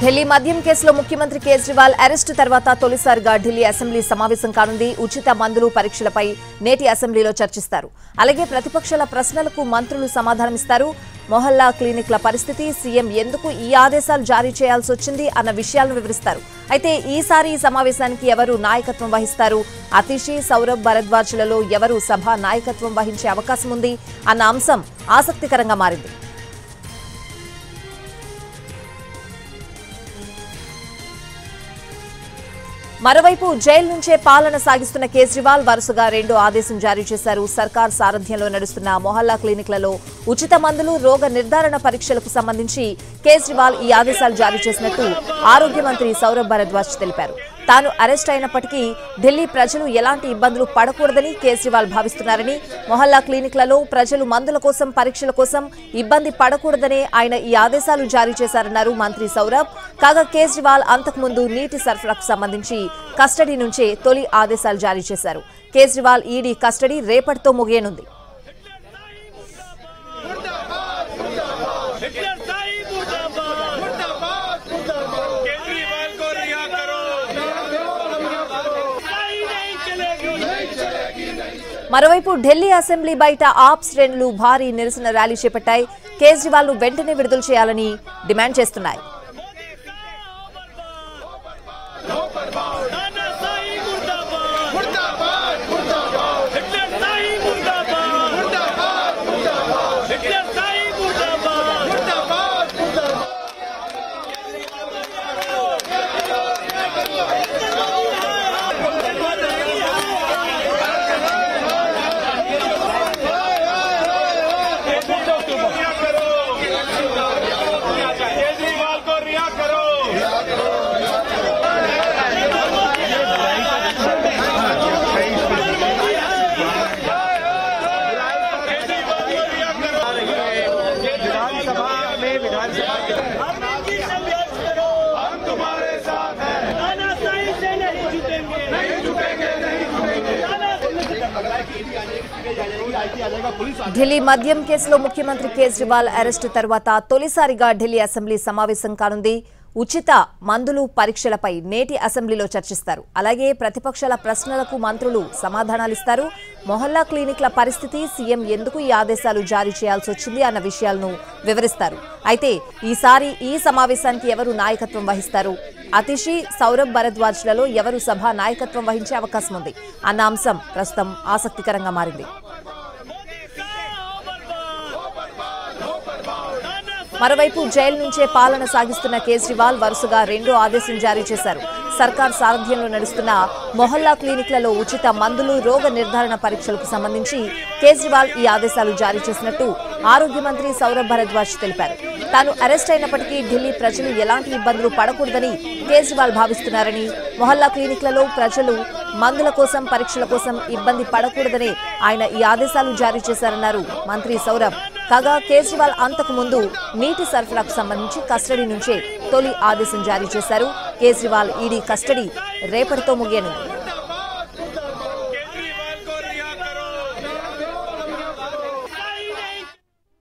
ఢిల్లీ మద్యం కేసులో ముఖ్యమంత్రి కేజ్రీవాల్ అరెస్టు తర్వాత తొలిసారిగా ఢిల్లీ అసెంబ్లీ సమావేశం కానుంది. ఉచిత మందులు పరీక్షలపై నేటి అసెంబ్లీలో చర్చిస్తారు. అలాగే ప్రతిపక్షాల ప్రశ్నలకు మంత్రులు సమాధానమిస్తారు. మొహల్లా క్లినిక్ల పరిస్థితి సీఎం ఎందుకు ఈ ఆదేశాలు జారీ చేయాల్సి వచ్చింది అన్న విషయాలను వివరిస్తారు. అయితే ఈసారి ఈ సమావేశానికి ఎవరు నాయకత్వం వహిస్తారు? అతిషి సౌరభ్ భరద్వాజ్లలో ఎవరు సభ నాయకత్వం వహించే అవకాశం ఉంది? అన్న అంశం ఆసక్తికరంగా మారింది. మరోవైపు జైలు నుంచే పాలన సాగిస్తున్న కేజ్రీవాల్ వరుసగా రెండో ఆదేశం జారీ చేశారు. సర్కార్ సారథ్యంలో నడుస్తున్న మొహల్లా క్లినిక్లలో ఉచిత మందులు రోగ నిర్ధారణ పరీక్షలకు సంబంధించి కేజ్రీవాల్ ఈ ఆదేశాలు జారీ చేసినట్టు ఆరోగ్య మంత్రి సౌరభ్ భరద్వాజ్ తెలిపారు. తాను అరెస్ట్ అయినప్పటికీ ఢిల్లీ ప్రజలు ఎలాంటి ఇబ్బందులు పడకూడదని కేజ్రీవాల్ భావిస్తున్నారని మొహల్లా క్లినిక్లలో ప్రజలు మందుల కోసం పరీక్షల కోసం ఇబ్బంది పడకూడదనే ఆయన ఈ ఆదేశాలు జారీ చేశారన్నారు మంత్రి సౌరభ్. కాగా కేజ్రీవాల్ అంతకుముందు నీటి సరఫరాకు సంబంధించి కస్టడీ నుంచే తొలి ఆదేశాలు జారీ చేశారు. కేజ్రీవాల్ ఈడీ కస్టడీ రేపటితో ముగియనుంది. మరోవైపు ఢిల్లీ అసెంబ్లీ బయట ఆప్ శ్రేణులు భారీ నిరసన ర్యాలీ చేపట్టాయి. కేజ్రీవాల్ను వెంటనే విడుదల చేయాలని డిమాండ్ చేస్తున్నాయి. विधानसभा में विधानसभा आगे संघर्ष करो हम तुम्हारे साथ हैं तानाशाही से नहीं जुटेंगे नहीं जुटेंगे नहीं जुटेंगे ఢిల్లీ మద్యం కేసులో ముఖ్యమంత్రి కేజ్రీవాల్ అరెస్టు తర్వాత తొలిసారిగా ఢిల్లీ అసెంబ్లీ సమావేశం కానుంది ఉచిత మందులు పరీక్షలపై నేటి అసెంబ్లీలో చర్చిస్తారు. అలాగే ప్రతిపక్షాల ప్రశ్నలకు మంత్రులు సమాధానాలిస్తారు. మొహల్లా క్లినిక్ల పరిస్థితి సీఎం ఎందుకు ఈ ఆదేశాలు జారీ చేయాల్సి వచ్చింది అన్న విషయాలను వివరిస్తారు. అయితే ఈసారి ఈ సమావేశానికి ఎవరు నాయకత్వం వహిస్తారు? అతిషి సౌరభ్ భరద్వాజ్లలో ఎవరు సభ నాయకత్వం వహించే అవకాశం ఉంది అన్న అంశం ప్రస్తుతం ఆసక్తికరంగా మారింది. మరోవైపు జైలు నుంచే పాలన సాగిస్తున్న కేజ్రీవాల్ వరుసగా రెండో ఆదేశం జారీ చేశారు. సర్కార్ సారథ్యంలో నడుస్తున్న మొహల్లా క్లినిక్లలో ఉచిత మందులు రోగ నిర్ధారణ పరీక్షలకు సంబంధించి కేజ్రీవాల్ ఈ ఆదేశాలు జారీ చేసినట్టు ఆరోగ్య మంత్రి సౌరభ్ భరద్వాజ్ తెలిపారు. తాను అరెస్ట్ అయినప్పటికీ ఢిల్లీ ప్రజలు ఎలాంటి ఇబ్బందులు పడకూడదని కేజ్రీవాల్ భావిస్తున్నారని మొహల్లా క్లినిక్లలో ప్రజలు మందుల కోసం పరీక్షల కోసం ఇబ్బంది పడకూడదని ఆయన ఈ ఆదేశాలు జారీ చేశారన్నారు మంత్రి సౌరభ్. కాగా కేజ్రీవాల్ అంతకు ముందు నీటి సరఫరాకు సంబంధించి కస్టడీ నుంచే తొలి ఆదేశం జారీ చేశారు. కేజ్రీవాల్ ఈడీ కస్టడీ రేపటితో ముగియనుంది.